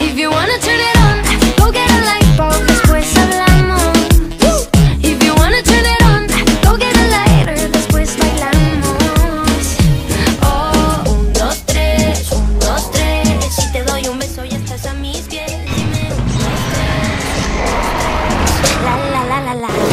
If you wanna turn it on, go get a light bulb, después hablamos. If you wanna turn it on, go get a lighter, después bailamos. Oh, un, dos, tres, un, dos, tres. Si te doy un beso ya estás a mis pies. Dime un, dos. La la la la la.